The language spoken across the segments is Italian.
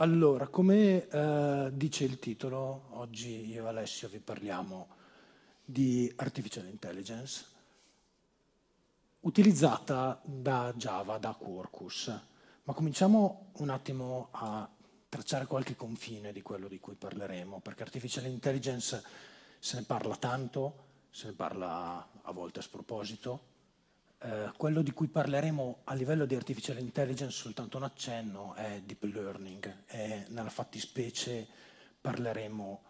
Allora, come eh, dice il titolo, oggi io e Alessio vi parliamo di artificial intelligence utilizzata da Java, da Quarkus. Ma cominciamo un attimo a tracciare qualche confine di quello di cui parleremo, perché artificial intelligence se ne parla tanto, se ne parla a volte a sproposito, eh, quello di cui parleremo a livello di artificial intelligence, soltanto un accenno, è deep learning e nella fattispecie parleremo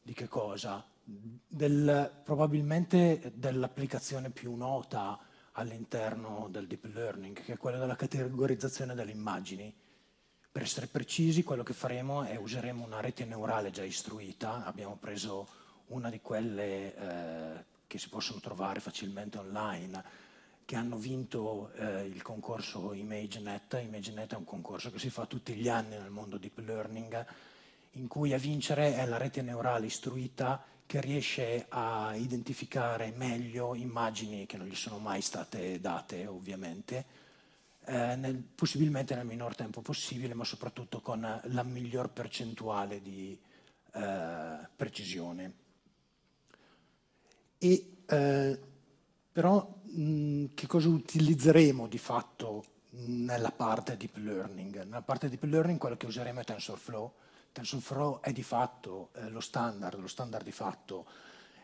di che cosa? Del, probabilmente dell'applicazione più nota all'interno del deep learning, che è quella della categorizzazione delle immagini. Per essere precisi, quello che faremo è useremo una rete neurale già istruita, abbiamo preso una di quelle eh, che si possono trovare facilmente online, che hanno vinto eh, il concorso ImageNet. ImageNet è un concorso che si fa tutti gli anni nel mondo deep learning, in cui a vincere è la rete neurale istruita che riesce a identificare meglio immagini che non gli sono mai state date, ovviamente, eh, nel, possibilmente nel minor tempo possibile, ma soprattutto con la miglior percentuale di eh, precisione. E, eh, però che cosa utilizzeremo di fatto nella parte deep learning? Nella parte deep learning quello che useremo è TensorFlow. TensorFlow è di fatto eh, lo standard, lo standard di fatto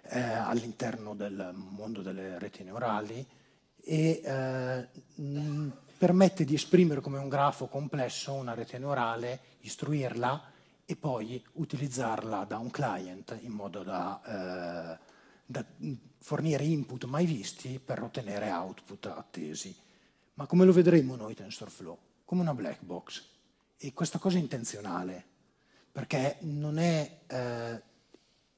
eh, all'interno del mondo delle reti neurali e eh, mh, permette di esprimere come un grafo complesso una rete neurale, istruirla e poi utilizzarla da un client in modo da eh, da fornire input mai visti per ottenere output attesi. Ma come lo vedremo noi TensorFlow? Come una black box. E questa cosa è intenzionale, perché non è eh,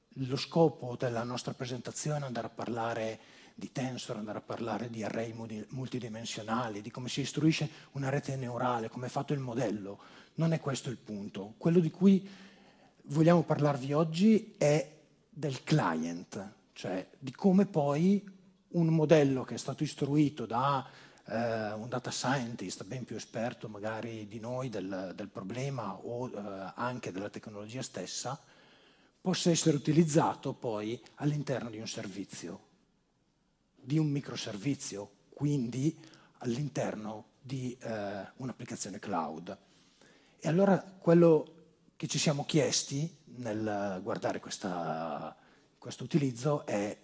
lo scopo della nostra presentazione andare a parlare di tensor, andare a parlare di array multidimensionali, di come si istruisce una rete neurale, come è fatto il modello. Non è questo il punto. Quello di cui vogliamo parlarvi oggi è del client, cioè di come poi un modello che è stato istruito da eh, un data scientist ben più esperto magari di noi del, del problema o eh, anche della tecnologia stessa, possa essere utilizzato poi all'interno di un servizio, di un microservizio, quindi all'interno di eh, un'applicazione cloud. E allora quello che ci siamo chiesti nel guardare questa questo utilizzo è,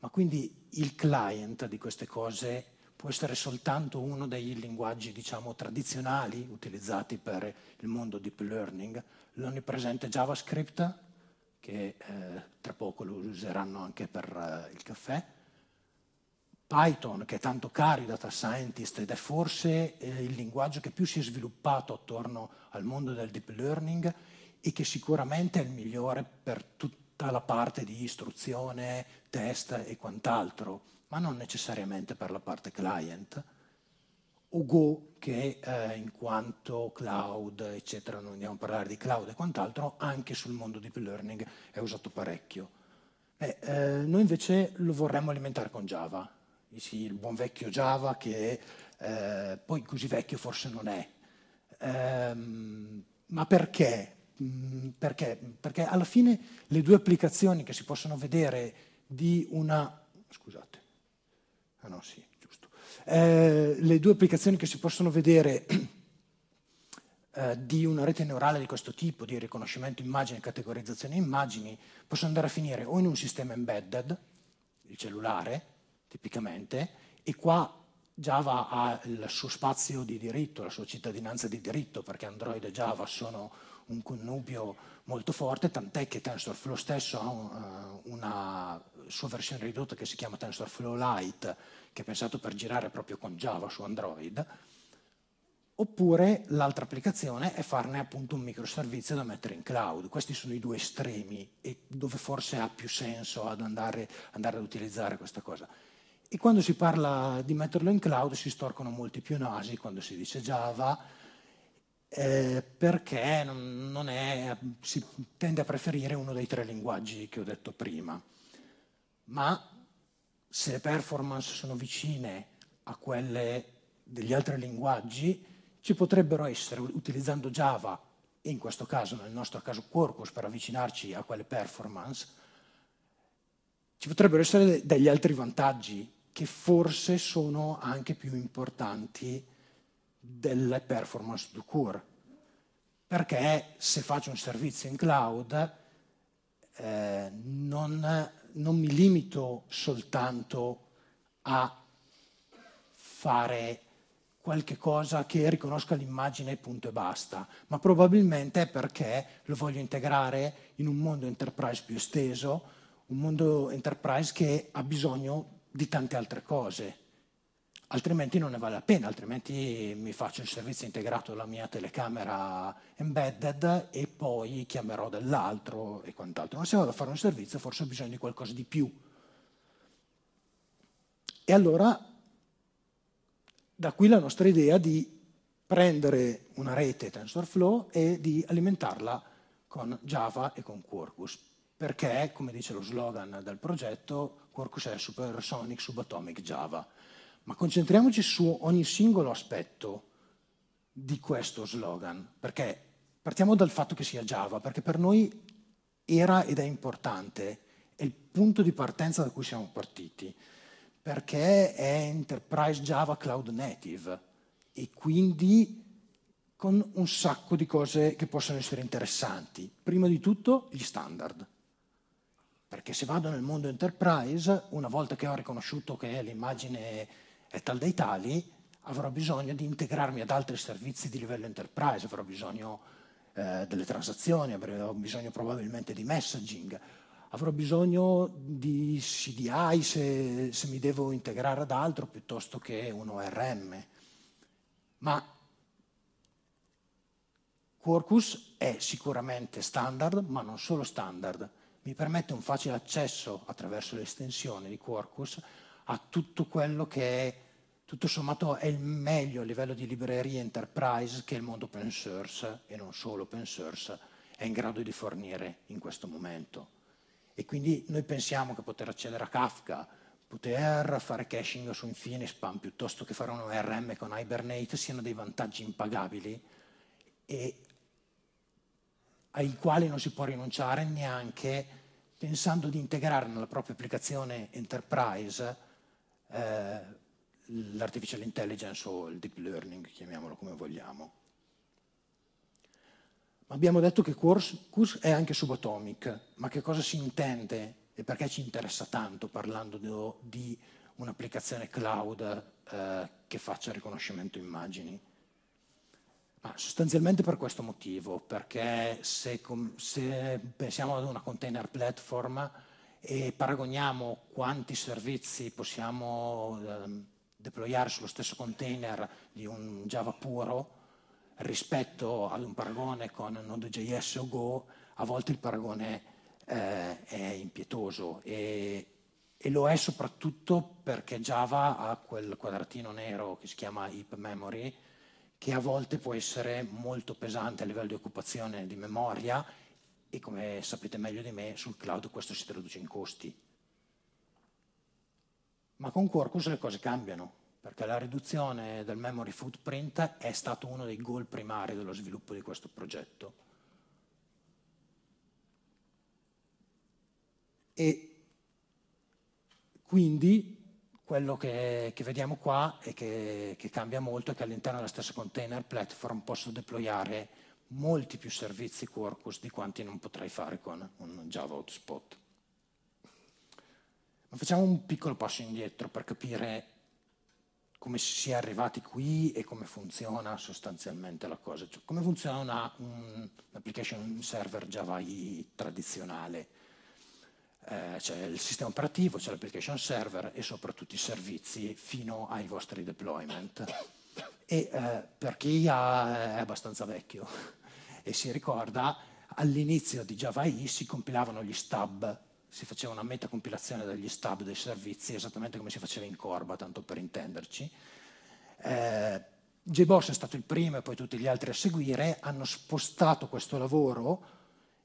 ma quindi il client di queste cose può essere soltanto uno dei linguaggi, diciamo, tradizionali utilizzati per il mondo deep learning, l'onnipresente JavaScript, che eh, tra poco lo useranno anche per eh, il caffè, Python, che è tanto caro ai data scientist ed è forse eh, il linguaggio che più si è sviluppato attorno al mondo del deep learning e che sicuramente è il migliore per tutti tutta la parte di istruzione, test e quant'altro, ma non necessariamente per la parte client. O Go, che eh, in quanto cloud, eccetera, non andiamo a parlare di cloud e quant'altro, anche sul mondo deep learning è usato parecchio. Eh, eh, noi invece lo vorremmo alimentare con Java, il buon vecchio Java che eh, poi così vecchio forse non è. Ehm, ma perché? Mm, perché? Perché alla fine le due applicazioni che si possono vedere di una... Scusate. Ah no, sì, giusto. Eh, le due applicazioni che si possono vedere eh, di una rete neurale di questo tipo, di riconoscimento immagini e categorizzazione immagini, possono andare a finire o in un sistema embedded, il cellulare, tipicamente, e qua Java ha il suo spazio di diritto, la sua cittadinanza di diritto, perché Android e Java sono un connubio molto forte, tant'è che TensorFlow stesso ha uh, una sua versione ridotta che si chiama TensorFlow Lite, che è pensato per girare proprio con Java su Android. Oppure l'altra applicazione è farne appunto un microservizio da mettere in cloud. Questi sono i due estremi e dove forse ha più senso ad andare, andare ad utilizzare questa cosa. E quando si parla di metterlo in cloud si storcono molti più nasi quando si dice Java, eh, perché non, non è, si tende a preferire uno dei tre linguaggi che ho detto prima. Ma se le performance sono vicine a quelle degli altri linguaggi, ci potrebbero essere, utilizzando Java e in questo caso, nel nostro caso Quarkus, per avvicinarci a quelle performance, ci potrebbero essere degli altri vantaggi che forse sono anche più importanti delle performance du cours. Perché se faccio un servizio in cloud eh, non, non mi limito soltanto a fare qualche cosa che riconosca l'immagine punto e basta, ma probabilmente è perché lo voglio integrare in un mondo enterprise più esteso, un mondo enterprise che ha bisogno di tante altre cose. Altrimenti non ne vale la pena, altrimenti mi faccio il servizio integrato alla mia telecamera embedded e poi chiamerò dell'altro e quant'altro. Ma se vado a fare un servizio forse ho bisogno di qualcosa di più. E allora da qui la nostra idea di prendere una rete TensorFlow e di alimentarla con Java e con Quarkus, perché, come dice lo slogan del progetto, Quarkus è Supersonic Subatomic Java. Ma concentriamoci su ogni singolo aspetto di questo slogan, perché partiamo dal fatto che sia Java, perché per noi era ed è importante, è il punto di partenza da cui siamo partiti perché è Enterprise Java Cloud Native e quindi con un sacco di cose che possono essere interessanti. Prima di tutto gli standard, perché se vado nel mondo enterprise, una volta che ho riconosciuto che l'immagine è tal dei tali, avrò bisogno di integrarmi ad altri servizi di livello enterprise, avrò bisogno eh, delle transazioni, avrò bisogno probabilmente di messaging, avrò bisogno di CDI se, se mi devo integrare ad altro piuttosto che un ORM. Ma Quarkus è sicuramente standard, ma non solo standard. Mi permette un facile accesso attraverso l'estensione di Quarkus a tutto quello che è, tutto sommato è il meglio a livello di librerie enterprise che il mondo open source e non solo open source è in grado di fornire in questo momento. E quindi noi pensiamo che poter accedere a Kafka, poter fare caching su Infinispan piuttosto che fare un ORM con Hibernate siano dei vantaggi impagabili e ai quali non si può rinunciare neanche pensando di integrare nella propria applicazione enterprise eh, l'artificial intelligence o il deep learning, chiamiamolo come vogliamo. Abbiamo detto che Quarkus è anche subatomic, ma che cosa si intende e perché ci interessa tanto parlando di un'applicazione cloud eh, che faccia riconoscimento immagini? Ma sostanzialmente per questo motivo, perché se, se pensiamo ad una container platform e paragoniamo quanti servizi possiamo eh, deployare sullo stesso container di un Java puro, rispetto ad un paragone con Node.js o Go, a volte il paragone eh, è impietoso e, e, lo è soprattutto perché Java ha quel quadratino nero che si chiama heap memory, che a volte può essere molto pesante a livello di occupazione di memoria e come sapete meglio di me sul cloud questo si traduce in costi. Ma con Quarkus le cose cambiano perché la riduzione del memory footprint è stato uno dei goal primari dello sviluppo di questo progetto. E quindi quello che, che vediamo qua e che, che, cambia molto è che all'interno della stessa container platform posso deployare molti più servizi Quarkus di quanti non potrei fare con un Java Hotspot. Ma facciamo un piccolo passo indietro per capire come si è arrivati qui e come funziona sostanzialmente la cosa. Cioè, come funziona un application server Java I tradizionale. Eh, c'è il sistema operativo, c'è l'application server e soprattutto i servizi fino ai vostri deployment. E eh, per chi ha, è abbastanza vecchio e si ricorda, all'inizio di Java I si compilavano gli stub si faceva una metacompilazione degli stub dei servizi, esattamente come si faceva in Corba, tanto per intenderci. Eh, JBoss è stato il primo e poi tutti gli altri a seguire, hanno spostato questo lavoro,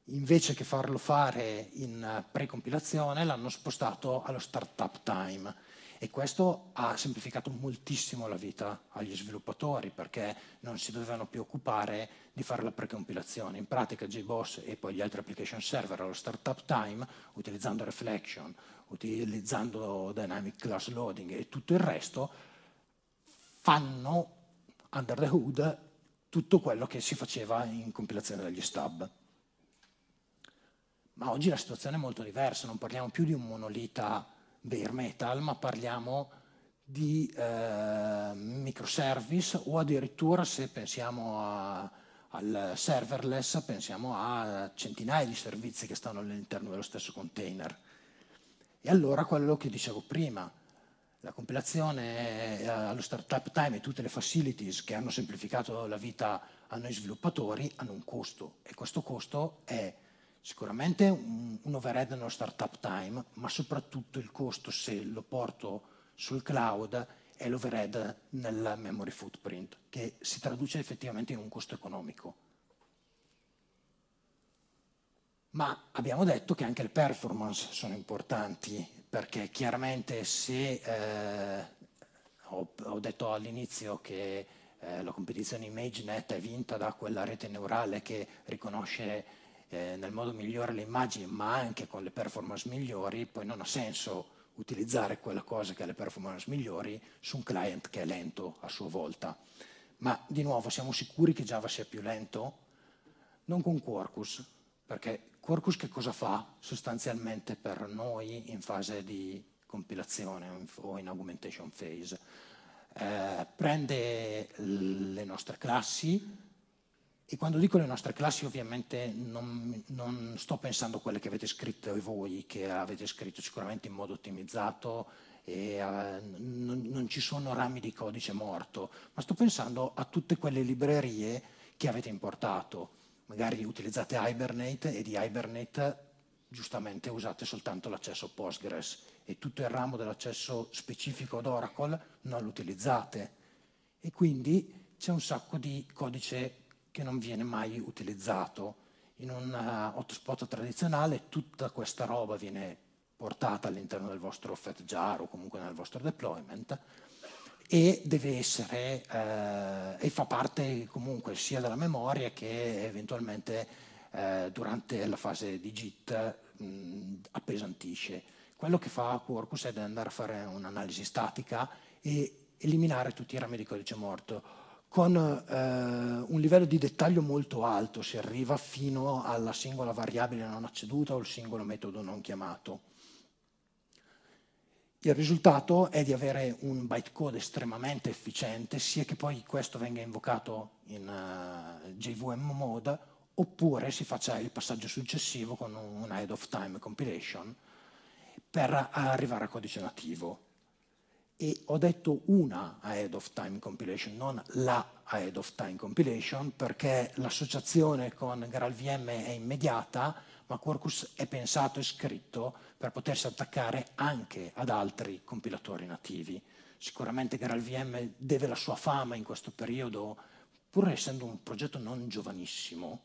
invece che farlo fare in precompilazione, l'hanno spostato allo startup time. E questo ha semplificato moltissimo la vita agli sviluppatori perché non si dovevano più occupare di fare la precompilazione. In pratica JBoss e poi gli altri application server allo startup time, utilizzando Reflection, utilizzando Dynamic Class Loading e tutto il resto, fanno under the hood tutto quello che si faceva in compilazione degli stub. Ma oggi la situazione è molto diversa, non parliamo più di un monolita bare metal, ma parliamo di eh, microservice o addirittura se pensiamo a, al serverless, pensiamo a centinaia di servizi che stanno all'interno dello stesso container. E allora quello che dicevo prima, la compilazione eh, allo startup time e tutte le facilities che hanno semplificato la vita a noi sviluppatori hanno un costo e questo costo è sicuramente un, un overhead nello startup time, ma soprattutto il costo se lo porto sul cloud è l'overhead nel memory footprint, che si traduce effettivamente in un costo economico. Ma abbiamo detto che anche le performance sono importanti, perché chiaramente se eh, ho, ho, detto all'inizio che eh, la competizione ImageNet è vinta da quella rete neurale che riconosce eh, nel modo migliore le immagini, ma anche con le performance migliori, poi non ha senso utilizzare quella cosa che ha le performance migliori su un client che è lento a sua volta. Ma di nuovo, siamo sicuri che Java sia più lento? Non con Quarkus, perché Quarkus che cosa fa sostanzialmente per noi in fase di compilazione o in augmentation phase? Eh, prende le nostre classi, e quando dico le nostre classi ovviamente non, non, sto pensando a quelle che avete scritto voi, che avete scritto sicuramente in modo ottimizzato e uh, non, non, ci sono rami di codice morto, ma sto pensando a tutte quelle librerie che avete importato. Magari utilizzate Hibernate e di Hibernate giustamente usate soltanto l'accesso Postgres e tutto il ramo dell'accesso specifico ad Oracle non lo utilizzate. E quindi c'è un sacco di codice che non viene mai utilizzato. In un uh, hotspot tradizionale tutta questa roba viene portata all'interno del vostro fat jar o comunque nel vostro deployment e deve essere eh, e fa parte comunque sia della memoria che eventualmente eh, durante la fase di JIT mh, appesantisce. Quello che fa Quarkus è andare a fare un'analisi statica e eliminare tutti i rami di codice morto con eh, un livello di dettaglio molto alto, si arriva fino alla singola variabile non acceduta o il singolo metodo non chiamato. Il risultato è di avere un bytecode estremamente efficiente, sia che poi questo venga invocato in uh, eh, JVM mode, oppure si faccia il passaggio successivo con un ahead of time compilation per arrivare a codice nativo e ho detto una ahead of time compilation, non la ahead of time compilation, perché l'associazione con GraalVM è immediata, ma Quarkus è pensato e scritto per potersi attaccare anche ad altri compilatori nativi. Sicuramente GraalVM deve la sua fama in questo periodo, pur essendo un progetto non giovanissimo.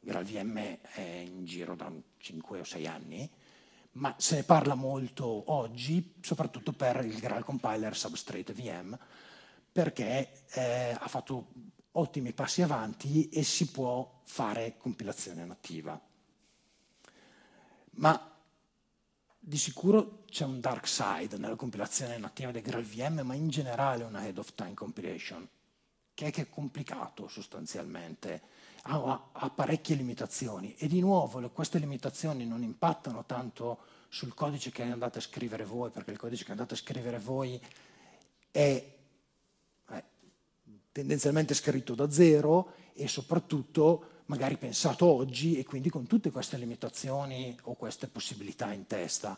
GraalVM è in giro da 5 o 6 anni, ma se ne parla molto oggi, soprattutto per il Graal Compiler Substrate VM, perché eh, ha fatto ottimi passi avanti e si può fare compilazione nativa. Ma di sicuro c'è un dark side nella compilazione nativa del Graal VM, ma in generale una head of time compilation, che è che è complicato sostanzialmente ha, ha parecchie limitazioni e di nuovo queste limitazioni non impattano tanto sul codice che andate a scrivere voi, perché il codice che andate a scrivere voi è, è tendenzialmente scritto da zero e soprattutto magari pensato oggi e quindi con tutte queste limitazioni o queste possibilità in testa.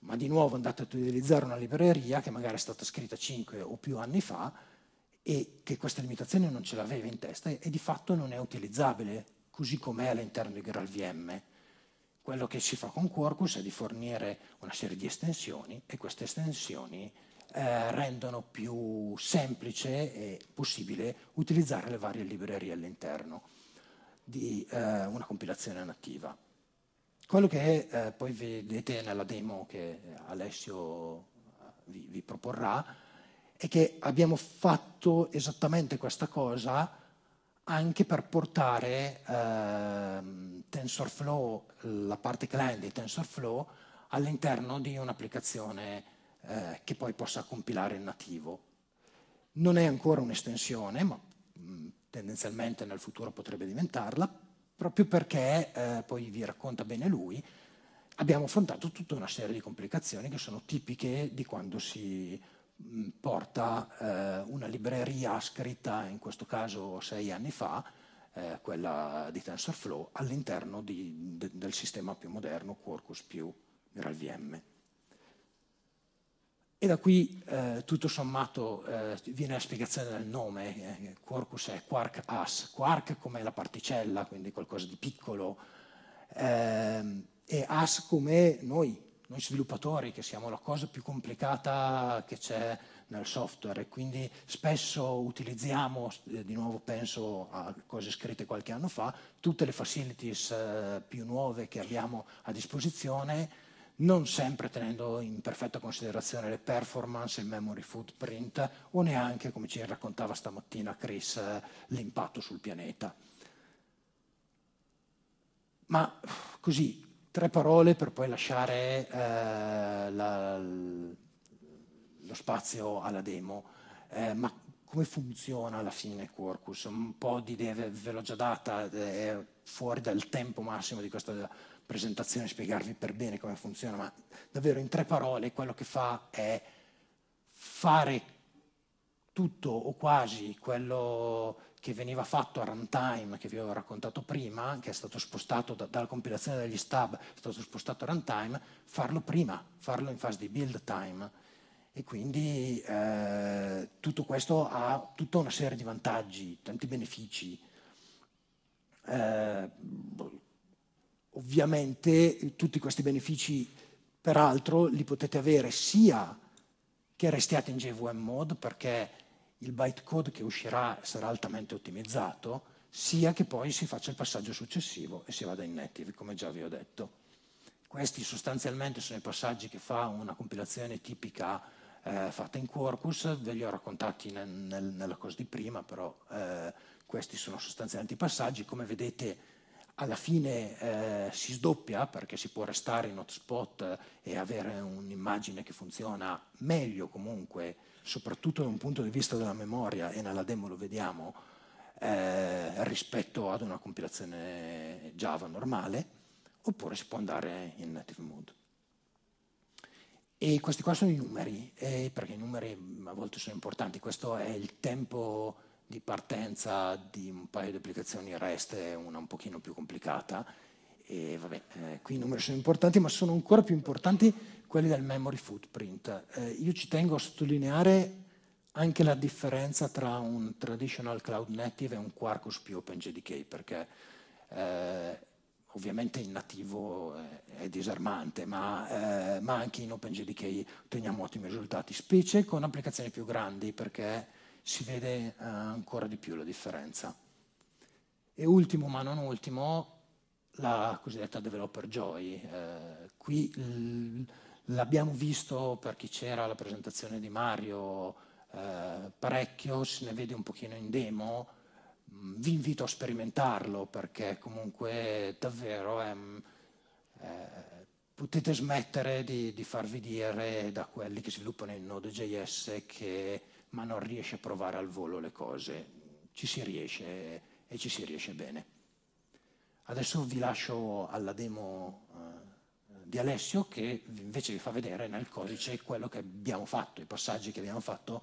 Ma di nuovo andate ad utilizzare una libreria che magari è stata scritta 5 o più anni fa e che queste limitazioni non ce l'aveva in testa e, di fatto non è utilizzabile così com'è all'interno di GraalVM. Quello che si fa con Quarkus è di fornire una serie di estensioni e queste estensioni eh, rendono più semplice e possibile utilizzare le varie librerie all'interno di eh, una compilazione nativa. Quello che eh, poi vedete nella demo che Alessio vi, vi proporrà, è che abbiamo fatto esattamente questa cosa anche per portare eh, TensorFlow, la parte client di TensorFlow, all'interno di un'applicazione eh, che poi possa compilare in nativo. Non è ancora un'estensione, ma mh, tendenzialmente nel futuro potrebbe diventarla, proprio perché, eh, poi vi racconta bene lui, abbiamo affrontato tutta una serie di complicazioni che sono tipiche di quando si porta eh, una libreria scritta, in questo caso sei anni fa, eh, quella di TensorFlow, all'interno di, de, del sistema più moderno, Quarkus più GraalVM. E da qui eh, tutto sommato eh, viene la spiegazione del nome, eh, Quarkus è Quark As, Quark come la particella, quindi qualcosa di piccolo, ehm, e As come noi, noi sviluppatori, che siamo la cosa più complicata che c'è nel software e quindi spesso utilizziamo, eh, di nuovo penso a cose scritte qualche anno fa, tutte le facilities eh, più nuove che abbiamo a disposizione non sempre tenendo in perfetta considerazione le performance, il memory footprint o neanche, come ci raccontava stamattina Chris, l'impatto sul pianeta. Ma così, tre parole per poi lasciare eh, la, lo spazio alla demo. Eh, ma come funziona alla fine Quarkus? Un po' di idea ve l'ho già data, è fuori dal tempo massimo di questa presentazione spiegarvi per bene come funziona, ma davvero in tre parole quello che fa è fare tutto o quasi quello che veniva fatto a runtime, che vi avevo raccontato prima, che è stato spostato da, dalla compilazione degli stub, è stato spostato a runtime, farlo prima, farlo in fase di build time. E quindi eh, tutto questo ha tutta una serie di vantaggi, tanti benefici. Eh, Ovviamente tutti questi benefici, peraltro, li potete avere sia che restiate in JVM mode perché il bytecode che uscirà sarà altamente ottimizzato, sia che poi si faccia il passaggio successivo e si vada in native, come già vi ho detto. Questi sostanzialmente sono i passaggi che fa una compilazione tipica eh, fatta in Quarkus, ve li ho raccontati nel, nel, nella cosa di prima, però eh, questi sono sostanzialmente i passaggi. Come vedete alla fine eh, si sdoppia perché si può restare in hotspot e avere un'immagine che funziona meglio comunque, soprattutto da un punto di vista della memoria, e nella demo lo vediamo, eh, rispetto ad una compilazione Java normale, oppure si può andare in native mode. E questi qua sono i numeri, eh, perché i numeri a volte sono importanti, questo è il tempo di partenza di un paio di applicazioni REST è una un pochino più complicata. E vabbè, eh, qui i numeri sono importanti, ma sono ancora più importanti quelli del memory footprint. Eh, io ci tengo a sottolineare anche la differenza tra un traditional cloud native e un Quarkus più OpenJDK, perché eh, ovviamente in nativo è, è disarmante, ma, eh, ma, anche in OpenJDK otteniamo ottimi risultati, specie con applicazioni più grandi, perché si vede eh, ancora di più la differenza. E ultimo, ma non ultimo, la cosiddetta developer joy. Eh, qui l'abbiamo visto per chi c'era alla presentazione di Mario eh, parecchio, se ne vede un pochino in demo. Mm, vi invito a sperimentarlo perché comunque davvero è, eh, potete smettere di, di farvi dire da quelli che sviluppano in Node.js che ma non riesce a provare al volo le cose. Ci si riesce e ci si riesce bene. Adesso vi lascio alla demo eh, di Alessio che invece vi fa vedere nel codice quello che abbiamo fatto, i passaggi che abbiamo fatto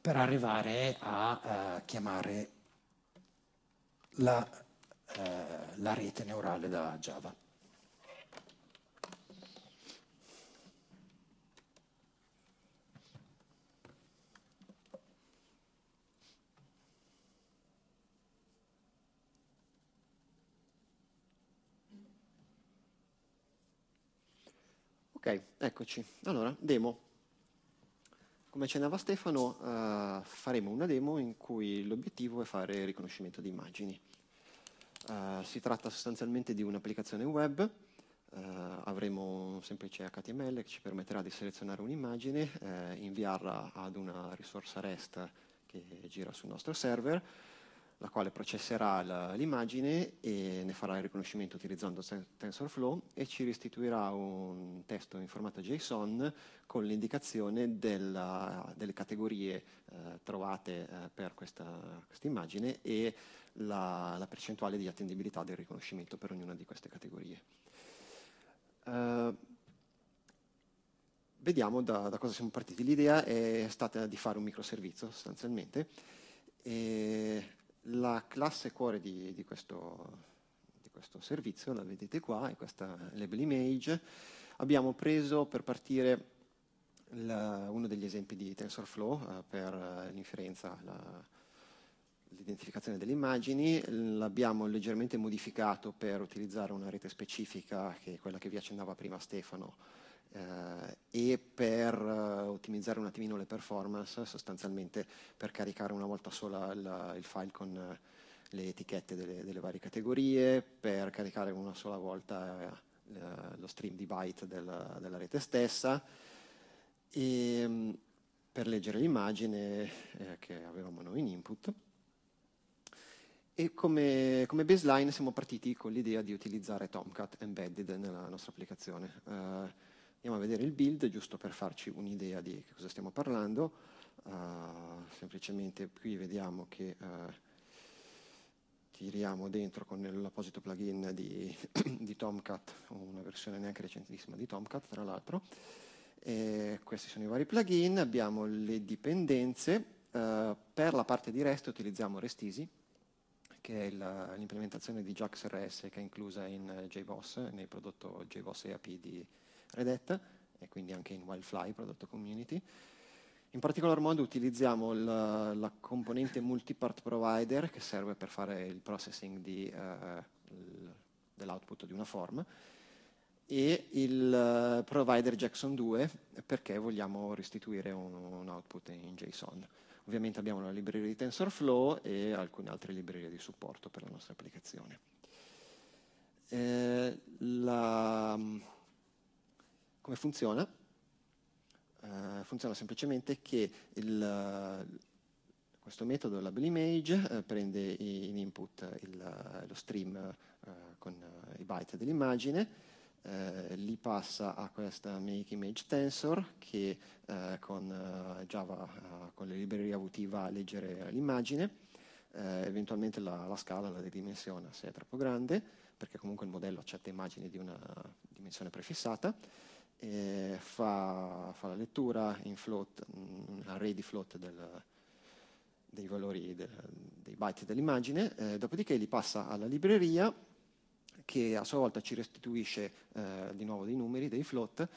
per arrivare a eh, chiamare la, eh, la rete neurale da Java. Ok, eccoci. Allora, demo. Come accennava Stefano, uh, faremo una demo in cui l'obiettivo è fare riconoscimento di immagini. Uh, si tratta sostanzialmente di un'applicazione web avremo un semplice HTML che ci permetterà di selezionare un'immagine, inviarla ad una risorsa REST che gira sul nostro server, la quale processerà l'immagine e ne farà il riconoscimento utilizzando TensorFlow e ci restituirà un testo in formato JSON con l'indicazione delle categorie eh, trovate eh, per questa, questa, immagine e la, la, percentuale di attendibilità del riconoscimento per ognuna di queste categorie. Uh, vediamo da, da, cosa siamo partiti. L'idea è stata di fare un microservizio sostanzialmente. La classe cuore di, di, questo, di, questo, servizio, la vedete qua, è questa label image. Abbiamo preso per partire la, uno degli esempi di TensorFlow uh, per uh, l'inferenza, l'identificazione delle immagini, l'abbiamo leggermente modificato per utilizzare una rete specifica, che è quella che vi accennava prima Stefano, eh, e per uh, ottimizzare un attimino le performance, sostanzialmente per caricare una volta sola il, il file con uh, le etichette delle, delle, varie categorie, per caricare una sola volta uh, lo stream di byte della, della rete stessa e um, per leggere l'immagine eh, che avevamo noi in input. E come, come, baseline siamo partiti con l'idea di utilizzare Tomcat embedded nella nostra applicazione. Uh, Andiamo a vedere il build, giusto per farci un'idea di che cosa stiamo parlando. Uh, semplicemente qui vediamo che uh, tiriamo dentro con l'apposito plugin di, di, Tomcat, una versione neanche recentissima di Tomcat, tra l'altro. questi sono i vari plugin, abbiamo le dipendenze. Uh, per la parte di REST utilizziamo RESTeasy, che è l'implementazione di JAX-RS che è inclusa in JBoss, nel prodotto JBoss EAP di Red Hat e quindi anche in Wildfly, prodotto community. In particolar modo utilizziamo la, la, componente multipart provider che serve per fare il processing di, uh, dell'output di una form e il uh, provider Jackson 2 perché vogliamo restituire un, un, output in JSON. Ovviamente abbiamo la libreria di TensorFlow e alcune altre librerie di supporto per la nostra applicazione. Eh, la, come funziona? Uh, funziona semplicemente che il, questo metodo labelImage uh, prende in input il, lo stream uh, con i byte dell'immagine, li passa a questa makeImageTensor che con Java, con le librerie AVT va a leggere l'immagine, eventualmente la, la scala la ridimensiona se è troppo grande, perché comunque il modello accetta immagini di una dimensione prefissata, eh, fa, fa, la lettura in float, un array di float del, dei valori del, dei byte dell'immagine, eh, dopodiché li passa alla libreria che a sua volta ci restituisce eh, di nuovo dei numeri, dei float,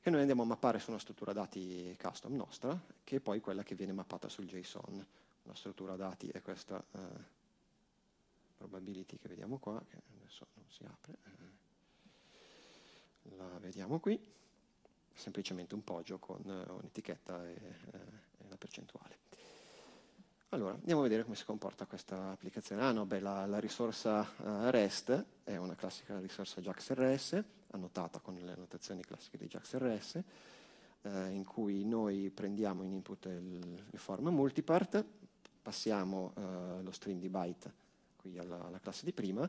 che noi andiamo a mappare su una struttura dati custom nostra, che è poi quella che viene mappata sul JSON. La struttura dati è questa eh, probability che vediamo qua, che adesso non si apre, eh, la vediamo qui semplicemente un poggio con uh, un'etichetta e, uh, e, una percentuale. Allora, andiamo a vedere come si comporta questa applicazione. Ah no, beh, la, la risorsa uh, REST è una classica risorsa JAX-RS, annotata con le annotazioni classiche di JAX-RS, in cui noi prendiamo in input il, il form multipart, passiamo lo string di byte qui alla, alla classe di prima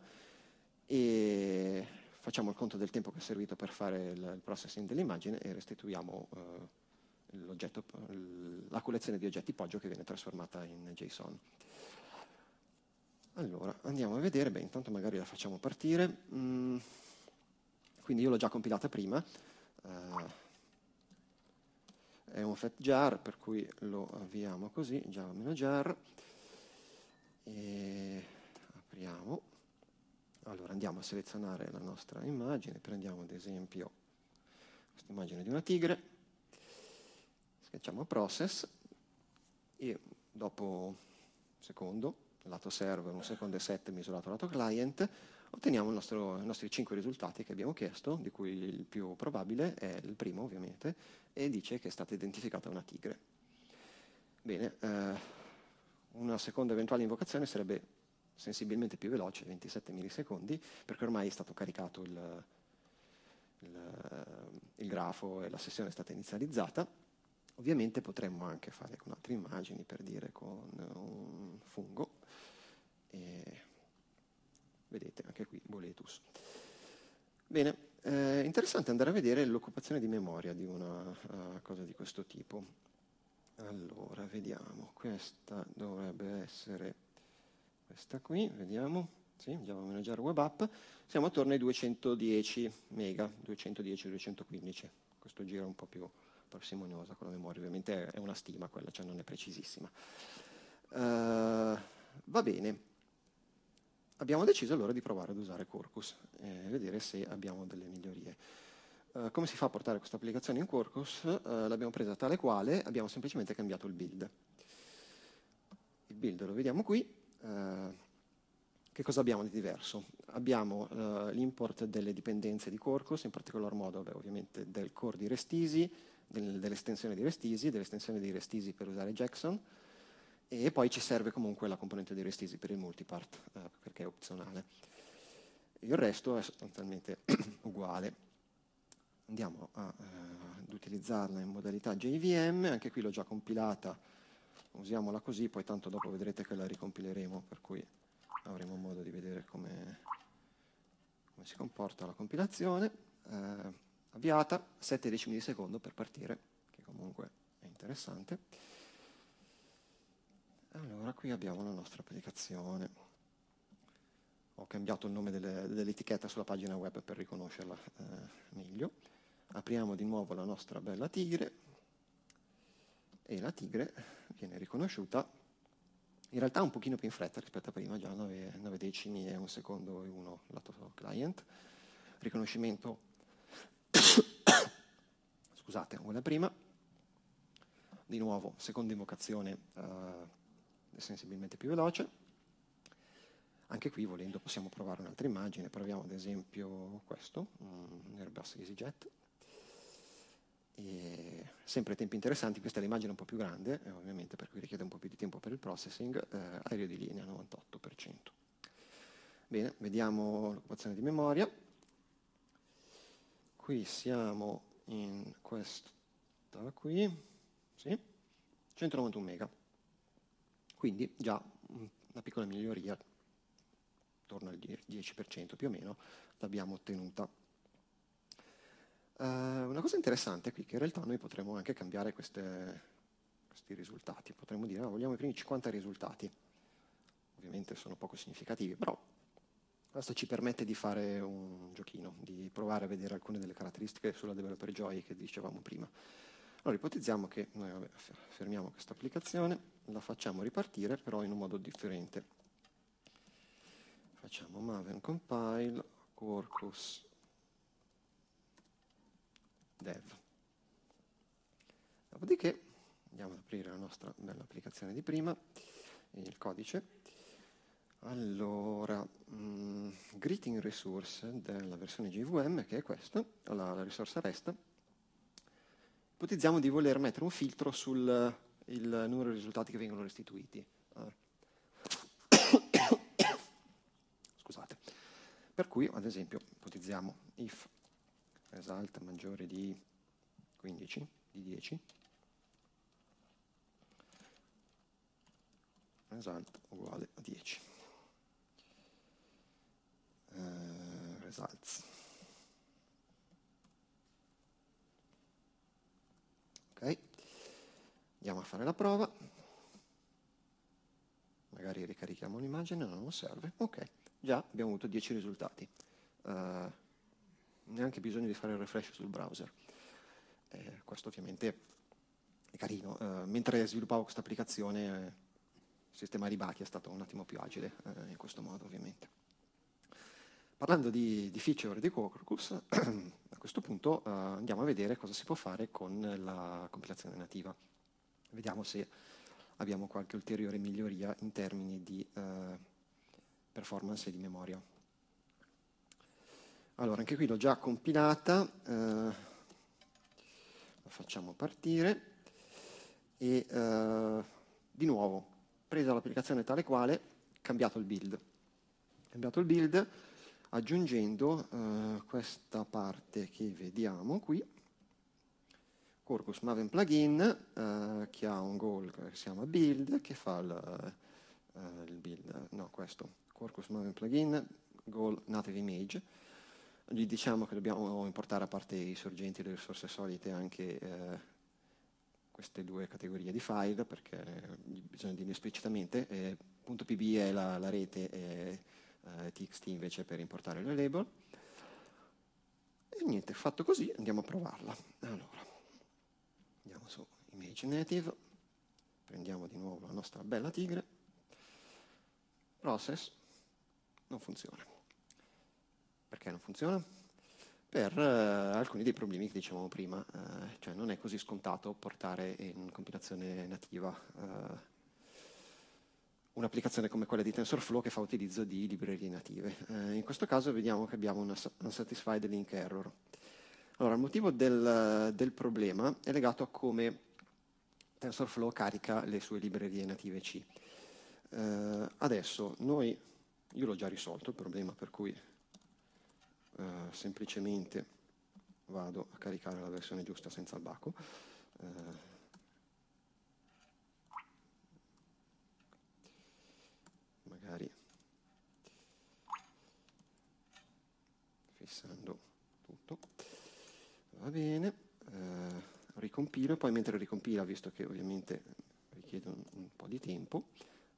e facciamo il conto del tempo che è servito per fare il, processing dell'immagine e restituiamo eh, la collezione di oggetti poggio che viene trasformata in JSON. Allora, andiamo a vedere, beh, intanto magari la facciamo partire. Mm, quindi io l'ho già compilata prima. Uh, è un fat jar, per cui lo avviamo così, java-jar. E apriamo. Allora andiamo a selezionare la nostra immagine, prendiamo ad esempio questa immagine di una tigre, schiacciamo process e dopo un secondo, lato server, un secondo e set misurato lato client, otteniamo nostro, i nostri cinque risultati che abbiamo chiesto, di cui il più probabile è il primo ovviamente, e dice che è stata identificata una tigre. Bene, eh, una seconda eventuale invocazione sarebbe sensibilmente più veloce, 27 millisecondi, perché ormai è stato caricato il, il, il grafo e la sessione è stata inizializzata. Ovviamente potremmo anche fare con altre immagini, per dire con un fungo. E vedete anche qui boletus. Bene, è interessante andare a vedere l'occupazione di memoria di una uh, cosa di questo tipo. Allora, vediamo, questa dovrebbe essere questa qui, vediamo, sì, Java Manager Web App, siamo attorno ai 210 mega, 210-215, questo giro è un po' più parsimoniosa con la memoria, ovviamente è una stima quella, cioè non è precisissima. Uh, va bene, abbiamo deciso allora di provare ad usare Quarkus e vedere se abbiamo delle migliorie. Uh, come si fa a portare questa applicazione in Quarkus? Uh, l'abbiamo presa tale quale, abbiamo semplicemente cambiato il build. Il build lo vediamo qui. Uh, che cosa abbiamo di diverso? Abbiamo l'import delle dipendenze di Quarkus, in particolar modo beh, ovviamente del core di Restisi, del, dell'estensione di Restisi, dell'estensione di Restisi per usare Jackson, e poi ci serve comunque la componente di Restisi per il multipart, eh, perché è opzionale. Il resto è sostanzialmente uguale. Andiamo a, eh, ad utilizzarla in modalità JVM, anche qui l'ho già compilata, usiamola così, poi tanto dopo vedrete che la ricompileremo, per cui avremo modo di vedere come, come si comporta la compilazione. Eh, avviata, 7 decimi di secondo per partire, che comunque è interessante. Allora, qui abbiamo la nostra applicazione. Ho cambiato il nome delle, dell'etichetta sulla pagina web per riconoscerla eh, meglio. Apriamo di nuovo la nostra bella tigre e la tigre viene riconosciuta in realtà un pochino più in fretta rispetto a prima, già 9, 9 decimi e un secondo e uno lato client. Riconoscimento, scusate, uguale a prima. Di nuovo, seconda invocazione uh, sensibilmente più veloce. Anche qui, volendo, possiamo provare un'altra immagine. Proviamo ad esempio questo, un Airbus EasyJet. E sempre tempi interessanti, questa è l'immagine un po' più grande, eh, ovviamente per cui richiede un po' più di tempo per il processing, eh, aereo di linea 98%. Bene, vediamo l'occupazione di memoria. Qui siamo in questa qui, sì, 191 mega. Quindi già una piccola miglioria, attorno al 10% più o meno, l'abbiamo ottenuta. Uh, una cosa interessante qui è che in realtà noi potremmo anche cambiare queste, questi risultati, potremmo dire oh, vogliamo i primi 50 risultati, ovviamente sono poco significativi, però questo ci permette di fare un giochino, di provare a vedere alcune delle caratteristiche sulla developer joy che dicevamo prima. Allora ipotizziamo che noi vabbè, fermiamo questa applicazione, la facciamo ripartire però in un modo differente. Facciamo maven compile quarkus dev. Dopodiché andiamo ad aprire la nostra bella applicazione di prima, il codice. Allora, mh, mm, greeting resource della versione JVM, che è questa, la, la risorsa resta, ipotizziamo di voler mettere un filtro sul numero di risultati che vengono restituiti. Scusate. Per cui, ad esempio, ipotizziamo if result maggiore di 15, di 10, result uguale a 10. Uh, results Ok, andiamo a fare la prova. Magari ricarichiamo l'immagine, no, non serve. Ok, già abbiamo avuto 10 risultati. Uh, neanche bisogno di fare il refresh sul browser. Eh, questo ovviamente è carino. Uh, mentre sviluppavo questa applicazione, eh, il sistema Ribaki è stato un attimo più agile eh, in questo modo, ovviamente. Parlando di, di feature di Quarkus, a questo punto uh, andiamo a vedere cosa si può fare con la compilazione nativa. Vediamo se abbiamo qualche ulteriore miglioria in termini di uh, performance e di memoria. Allora, anche qui l'ho già compilata, uh, la facciamo partire e di nuovo, presa l'applicazione tale quale, cambiato il build. Cambiato il build, aggiungendo eh, questa parte che vediamo qui, Quarkus Maven plugin eh, che ha un goal che si chiama build, che fa il, eh, il build, no questo, Quarkus Maven plugin, goal native image, gli diciamo che dobbiamo importare a parte i sorgenti e le risorse solite anche eh, queste due categorie di file perché bisogna dirlo esplicitamente. Eh, .pb è la, la rete e eh, txt invece per importare le label. E niente, fatto così andiamo a provarla. Allora, andiamo su image native, prendiamo di nuovo la nostra bella tigre, process, non funziona. Perché non funziona? Per eh, alcuni dei problemi che dicevamo prima, eh, cioè non è così scontato portare in compilazione nativa eh, un'applicazione come quella di TensorFlow che fa utilizzo di librerie native. Eh, in questo caso vediamo che abbiamo una unsatisfied link error. Allora, il motivo del, del problema è legato a come TensorFlow carica le sue librerie native C. Eh, adesso noi, io l'ho già risolto il problema, per cui eh, semplicemente vado a caricare la versione giusta senza il baco. Eh, magari fissando tutto. Va bene, eh, ricompilo e poi mentre ricompila, visto che ovviamente richiede un, un po' di tempo,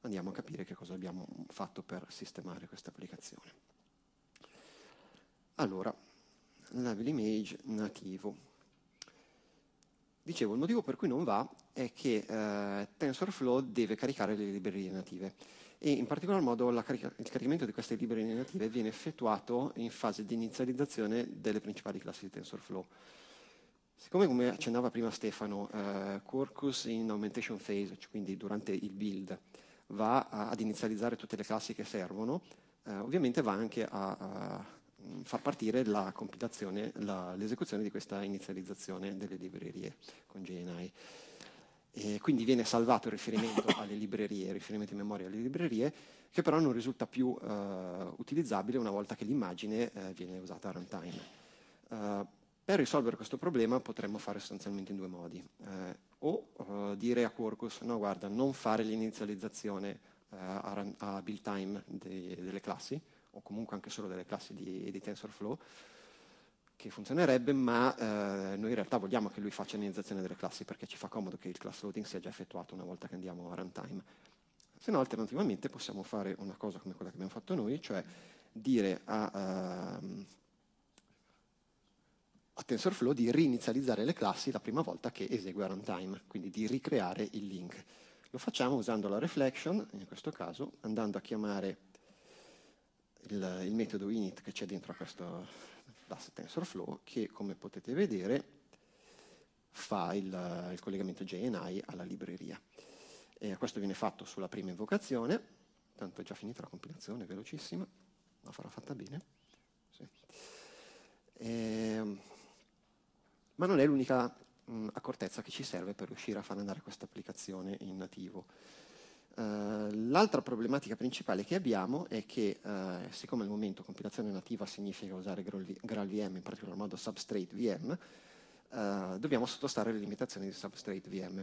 andiamo a capire che cosa abbiamo fatto per sistemare questa applicazione. Allora, label image nativo. Dicevo, il motivo per cui non va è che eh, TensorFlow deve caricare le librerie native e in particolar modo carica il caricamento di queste librerie native viene effettuato in fase di inizializzazione delle principali classi di TensorFlow. Siccome, come accennava prima Stefano, eh, Quarkus in augmentation phase, cioè quindi durante il build, va a, ad inizializzare tutte le classi che servono, eh, ovviamente va anche a, a far partire la compilazione, la, l'esecuzione di questa inizializzazione delle librerie con GNI. E quindi viene salvato il riferimento alle librerie, il riferimento in memoria alle librerie, che però non risulta più eh, utilizzabile una volta che l'immagine eh, viene usata a runtime. Uh, per risolvere questo problema potremmo fare sostanzialmente in due modi. Eh, o uh, dire a Quarkus, no guarda, non fare l'inizializzazione uh, a, a build time de, delle classi, o comunque anche solo delle classi di, di TensorFlow, che funzionerebbe, ma eh, noi in realtà vogliamo che lui faccia l'iniziazione delle classi perché ci fa comodo che il class loading sia già effettuato una volta che andiamo a runtime. Se no, alternativamente possiamo fare una cosa come quella che abbiamo fatto noi, cioè dire a, uh, a TensorFlow di rinizializzare le classi la prima volta che esegue a runtime, quindi di ricreare il link. Lo facciamo usando la reflection, in questo caso, andando a chiamare il, il metodo init che c'è dentro a questo class TensorFlow che come potete vedere fa il, il collegamento JNI alla libreria. E questo viene fatto sulla prima invocazione, tanto è già finita la compilazione, velocissima, la farà fatta bene. Sì. E, ehm, ma non è l'unica accortezza che ci serve per riuscire a far andare questa applicazione in nativo. Uh, l'altra problematica principale che abbiamo è che, uh, siccome al momento compilazione nativa significa usare GraalVM, in particolar modo Substrate VM, uh, dobbiamo sottostare alle limitazioni di Substrate VM.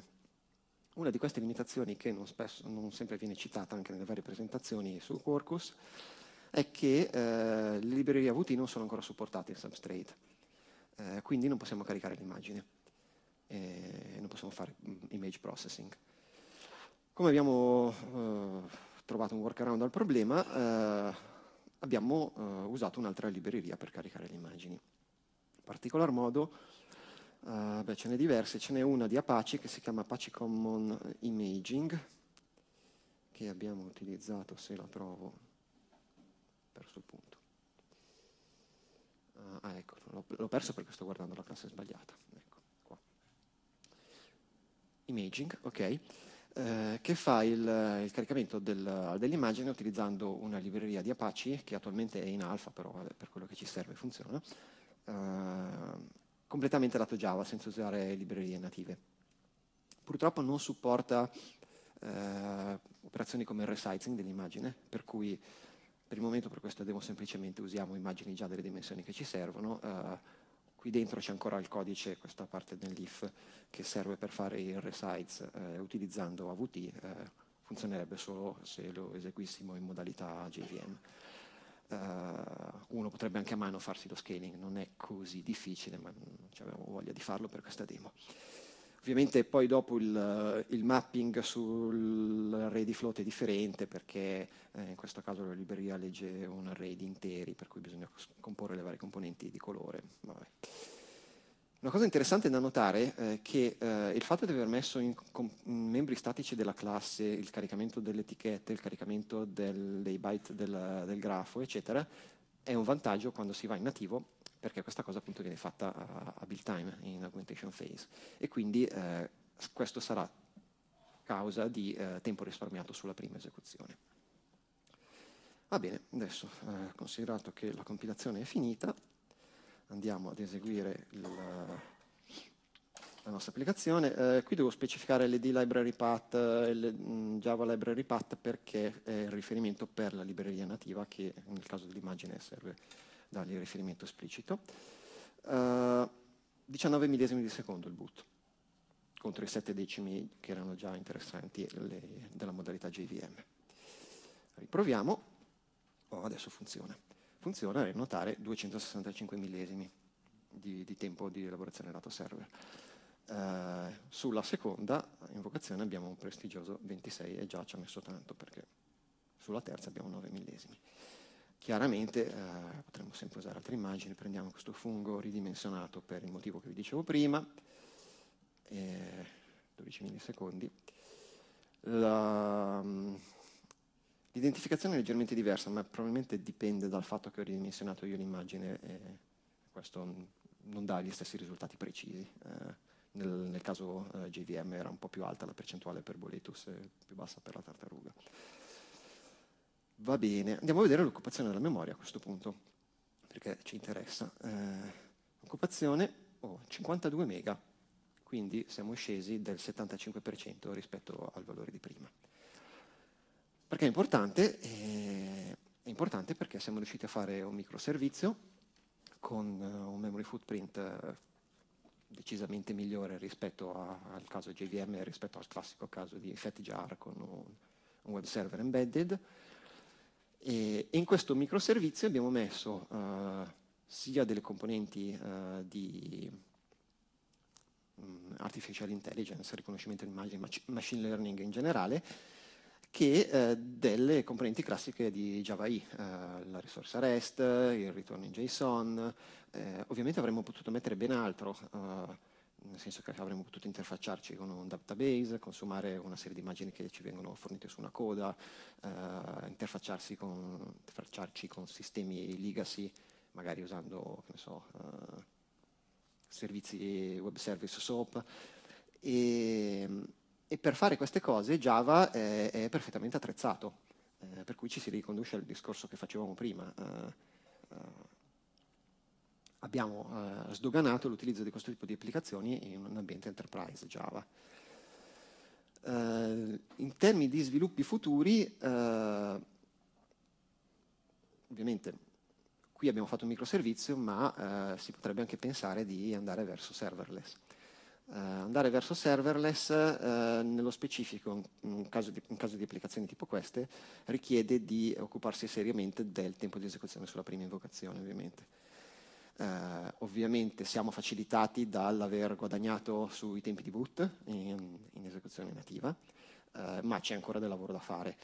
Una di queste limitazioni, che non, spesso, non sempre viene citata anche nelle varie presentazioni su Quarkus, è che le librerie AVT non sono ancora supportate in Substrate, quindi non possiamo caricare l'immagine, non possiamo fare mm, image processing. Come abbiamo eh, trovato un workaround al problema, eh, abbiamo eh, usato un'altra libreria per caricare le immagini. In particolar modo, eh, beh, ce n'è diverse, ce n'è una di Apache che si chiama Apache Common Imaging, che abbiamo utilizzato, se la trovo, perso il punto. Ah, ecco, l'ho, l'ho perso perché sto guardando la classe sbagliata. Ecco. Imaging, ok eh, che fa il, il caricamento del, dell'immagine utilizzando una libreria di Apache che attualmente è in alfa, però per quello che ci serve funziona, eh, completamente lato Java senza usare librerie native. Purtroppo non supporta eh, operazioni come il resizing dell'immagine, per cui Per il momento per questo demo semplicemente usiamo immagini già delle dimensioni che ci servono. Uh, qui dentro c'è ancora il codice, questa parte dell'if, che serve per fare il resize uh, utilizzando AVT. Uh, funzionerebbe solo se lo eseguissimo in modalità JVM. uno potrebbe anche a mano farsi lo scaling, non è così difficile, ma non avevamo voglia di farlo per questa demo. Ovviamente poi dopo il, il mapping sull'array di float è differente perché eh, in questo caso la libreria legge un array di interi per cui bisogna comporre le varie componenti di colore. Vabbè. Una cosa interessante da notare è che eh, il fatto di aver messo in, in, membri statici della classe il caricamento delle etichette, il caricamento del, dei byte del, del grafo, eccetera, è un vantaggio quando si va in nativo perché questa cosa appunto viene fatta a, a build time in augmentation phase e quindi eh, questo sarà causa di eh, tempo risparmiato sulla prima esecuzione. Va bene, adesso eh, considerato che la compilazione è finita, andiamo ad eseguire il, la nostra applicazione. Eh, qui devo specificare l'ED library path e il mm, Java library path perché è il riferimento per la libreria nativa che nel caso dell'immagine serve dargli riferimento esplicito. Uh, 19 millesimi di secondo il boot, contro i 7 decimi che erano già interessanti le, della modalità JVM. Riproviamo. Oh, adesso funziona. Funziona nel notare 265 millesimi di, di tempo di elaborazione lato server. Uh, sulla seconda invocazione abbiamo un prestigioso 26 e già ci ha messo tanto perché sulla terza abbiamo 9 millesimi. Chiaramente eh, potremmo sempre usare altre immagini, prendiamo questo fungo ridimensionato per il motivo che vi dicevo prima, eh, 12 millisecondi. La, mm, l'identificazione è leggermente diversa, ma probabilmente dipende dal fatto che ho ridimensionato io l'immagine e questo non dà gli stessi risultati precisi. Eh, nel, nel, caso eh, JVM era un po' più alta la percentuale per Boletus e più bassa per la tartaruga. Va bene, andiamo a vedere l'occupazione della memoria a questo punto, perché ci interessa. Eh, occupazione, oh, 52 mega, quindi siamo scesi del 75% rispetto al valore di prima. Perché è importante? Eh, è importante perché siamo riusciti a fare un microservizio con uh, un memory footprint uh, decisamente migliore rispetto a, al caso JVM rispetto al classico caso di FatJar con un, un web server embedded e in questo microservizio abbiamo messo uh, sia delle componenti uh, di um, artificial intelligence, riconoscimento di immagini, machine learning in generale, che uh, delle componenti classiche di Java E, la risorsa REST, il ritorno in JSON. ovviamente avremmo potuto mettere ben altro nel senso che avremmo potuto interfacciarci con un database, consumare una serie di immagini che ci vengono fornite su una coda, eh, interfacciarsi con, interfacciarci con sistemi legacy, magari usando so, eh, servizi web service SOAP. E, e, per fare queste cose Java è, è perfettamente attrezzato, eh, per cui ci si riconduce al discorso che facevamo prima eh, eh, abbiamo eh, sdoganato l'utilizzo di questo tipo di applicazioni in un ambiente enterprise Java. Eh, in termini di sviluppi futuri, eh, ovviamente qui abbiamo fatto un microservizio, ma eh, si potrebbe anche pensare di andare verso serverless. Uh, andare verso serverless, uh, nello specifico, in caso, di, in caso, di, applicazioni tipo queste, richiede di occuparsi seriamente del tempo di esecuzione sulla prima invocazione, ovviamente. Eh, ovviamente siamo facilitati dall'aver guadagnato sui tempi di boot in, in esecuzione nativa, eh, ma c'è ancora del lavoro da fare.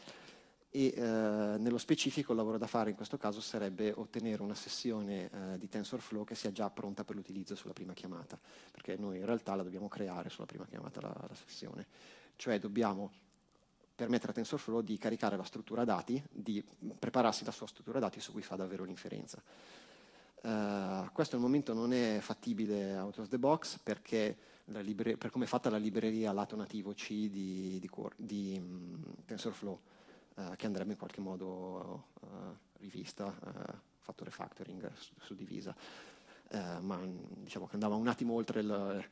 E eh, nello specifico il lavoro da fare in questo caso sarebbe ottenere una sessione eh, di TensorFlow che sia già pronta per l'utilizzo sulla prima chiamata, perché noi in realtà la dobbiamo creare sulla prima chiamata la, la sessione. Cioè dobbiamo permettere a TensorFlow di caricare la struttura dati, di prepararsi la sua struttura dati su cui fa davvero l'inferenza. Uh, questo al momento non è fattibile out of the box perché per come è fatta la libreria lato nativo C di, di, di um, TensorFlow, uh, che andrebbe in qualche modo uh, rivista, fatto refactoring, suddivisa, ma diciamo che andava un attimo oltre il,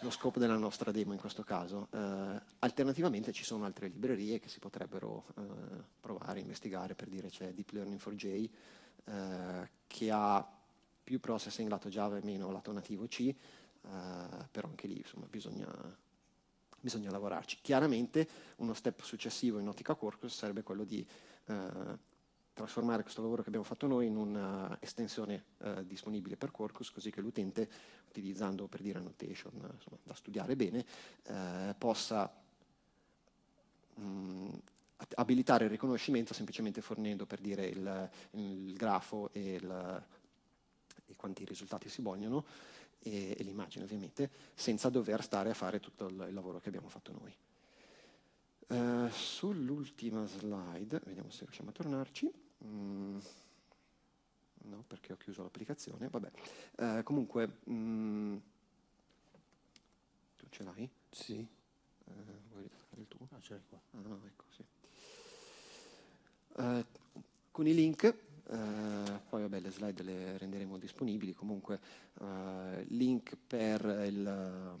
lo scopo della nostra demo in questo caso. Eh, alternativamente ci sono altre librerie che si potrebbero eh, provare, investigare, per dire c'è Deep Learning 4J eh, che ha più processing lato Java e meno lato nativo C, eh, però anche lì insomma, bisogna, bisogna, lavorarci. Chiaramente uno step successivo in ottica Quarkus sarebbe quello di eh, trasformare questo lavoro che abbiamo fatto noi in un'estensione eh, disponibile per Quarkus, così che l'utente, utilizzando per dire annotation insomma, da studiare bene, eh, possa mm, abilitare il riconoscimento semplicemente fornendo per dire il, il grafo e, il, e, quanti risultati si vogliono e, e l'immagine ovviamente, senza dover stare a fare tutto il, il lavoro che abbiamo fatto noi. Uh, sull'ultima slide, vediamo se riusciamo a tornarci. Mm, no, perché ho chiuso l'applicazione. Vabbè. Uh, comunque, mm, tu ce l'hai? Sì. Uh, vuoi ritrattare il tuo? Ah, ce l'hai qua. Ah, no, ecco, sì. Con i link, poi vabbè, le slide le renderemo disponibili. Comunque, link per il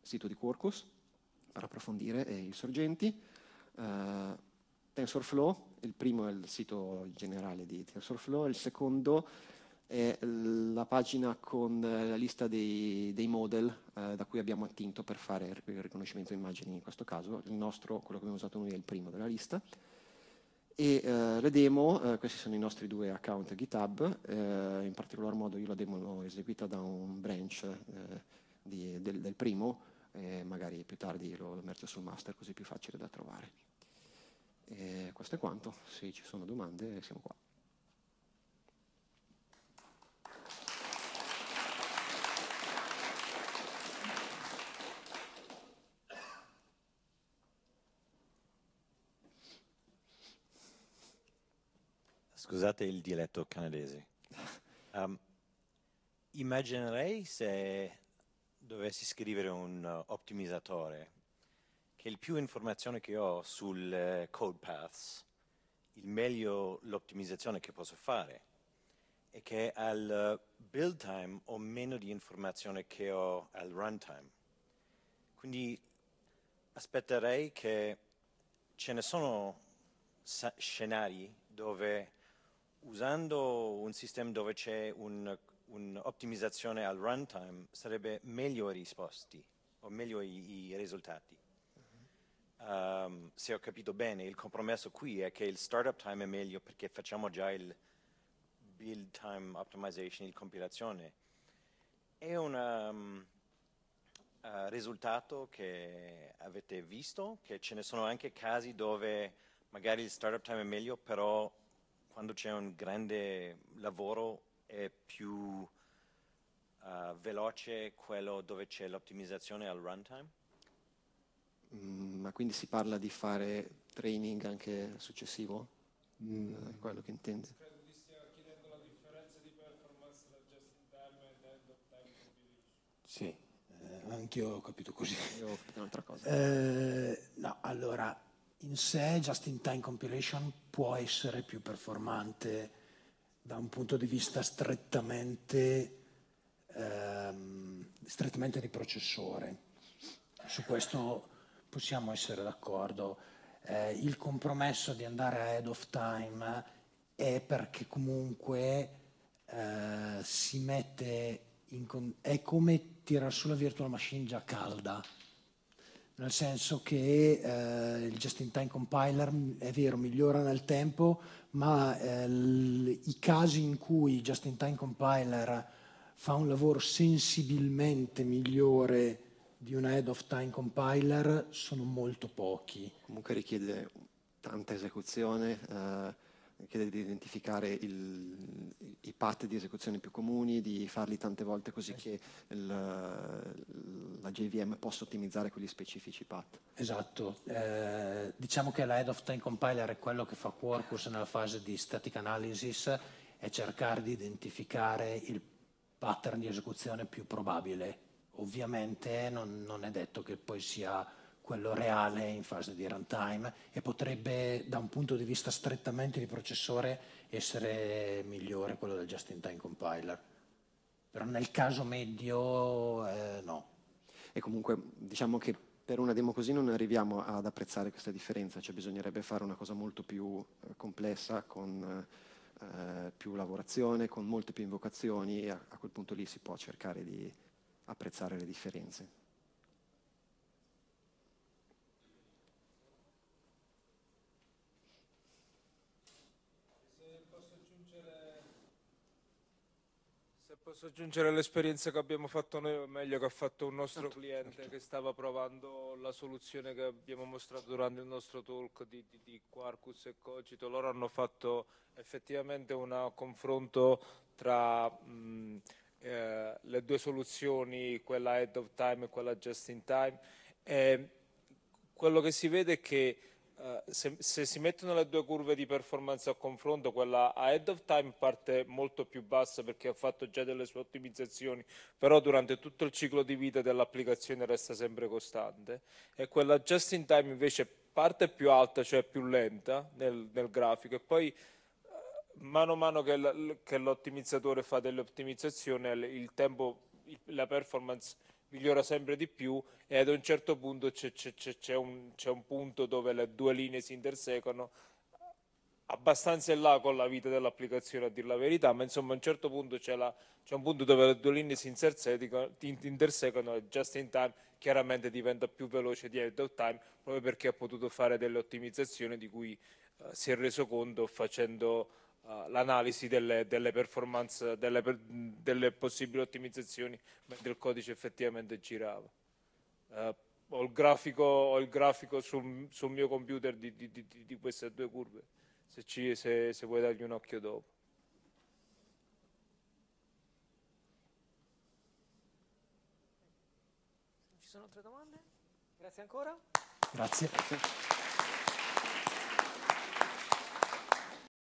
sito di Quarkus per approfondire i sorgenti. Uh, TensorFlow, il primo è il sito generale di TensorFlow, il secondo è la pagina con la lista dei, dei model eh, da cui abbiamo attinto per fare il riconoscimento immagini in questo caso. Il nostro, quello che abbiamo usato noi, è il primo della lista. E eh, le demo, eh, questi sono i nostri due account GitHub, eh, in particolar modo io la demo l'ho eseguita da un branch eh, di, del, del primo, magari più tardi lo, lo sul master così è più facile da trovare. E questo è quanto, se ci sono domande siamo qua. Scusate il dialetto canadese. Um, immaginerei se dovessi scrivere un uh, ottimizzatore, che il più informazione che ho sul uh, code paths, il meglio l'ottimizzazione che posso fare e che al uh, build time ho meno di informazione che ho al runtime. Quindi aspetterei che ce ne sono scenari dove usando un sistema dove c'è un un'ottimizzazione al runtime sarebbe meglio i risposti o meglio i, i risultati. Um, se ho capito bene, il compromesso qui è che il startup time è meglio perché facciamo già il build time optimization, il compilazione. È un um, uh, risultato che avete visto, che ce ne sono anche casi dove magari il startup time è meglio, però quando c'è un grande lavoro è più uh, veloce quello dove c'è l'ottimizzazione al runtime? Mm, ma quindi si parla di fare training anche successivo? Mm. Uh, quello che intendi? Credo di stia chiedendo la differenza di performance tra just in time e end of time compilation. Sì, eh, anch'io ho capito così. Io ho capito un'altra cosa. Eh, no, allora, in sé just in time compilation può essere più performante da un punto di vista strettamente, ehm, strettamente di processore. Su questo possiamo essere d'accordo. Eh, il compromesso di andare ahead of time è perché comunque eh, si mette in, è come tirare su la virtual machine già calda nel senso che eh, il just-in-time compiler è vero, migliora nel tempo, ma eh, l- i casi in cui il just-in-time compiler fa un lavoro sensibilmente migliore di un head of time compiler sono molto pochi. Comunque richiede tanta esecuzione. Eh chiede di identificare il, i path di esecuzione più comuni, di farli tante volte così che il, la JVM possa ottimizzare quegli specifici path. Esatto, eh, diciamo che la head of time compiler è quello che fa Quarkus nella fase di static analysis è cercare di identificare il pattern di esecuzione più probabile. Ovviamente non, non è detto che poi sia quello reale in fase di runtime e potrebbe da un punto di vista strettamente di processore essere migliore quello del just-in-time compiler. Però nel caso medio eh, no. e comunque diciamo che per una demo così non arriviamo ad apprezzare questa differenza, cioè bisognerebbe fare una cosa molto più eh, complessa, con eh, più lavorazione, con molte più invocazioni e a, a quel punto lì si può cercare di apprezzare le differenze. Posso aggiungere l'esperienza che abbiamo fatto noi, o meglio che ha fatto un nostro certo, cliente certo. che stava provando la soluzione che abbiamo mostrato durante il nostro talk di, di, di Quarkus e Cogito. Loro hanno fatto effettivamente un confronto tra mh, eh, le due soluzioni, quella head of time e quella just in time. E quello che si vede è che se, se, si mettono le due curve di performance a confronto, quella a head of time parte molto più bassa perché ha fatto già delle sue ottimizzazioni, però durante tutto il ciclo di vita dell'applicazione resta sempre costante, e quella just in time invece parte più alta, cioè più lenta nel, nel grafico, e poi uh, mano a mano che l'ottimizzatore fa delle ottimizzazioni, il tempo, la performance migliora sempre di più e ad un certo punto c'è, c'è, c'è, un, c'è, un, punto dove le due linee si intersecano abbastanza in là con la vita dell'applicazione a dire la verità, ma insomma a un certo punto c'è, la, c'è un punto dove le due linee si intersecano e just in time chiaramente diventa più veloce di out of time proprio perché ha potuto fare delle ottimizzazioni di cui uh, si è reso conto facendo l'analisi delle, delle, performance, delle, delle, possibili ottimizzazioni mentre il codice effettivamente girava. Uh, ho il grafico, ho il grafico sul, sul, mio computer di, di, di, di, queste due curve, se, ci, se, se vuoi dargli un occhio dopo. Ci sono altre domande? Grazie ancora. Grazie.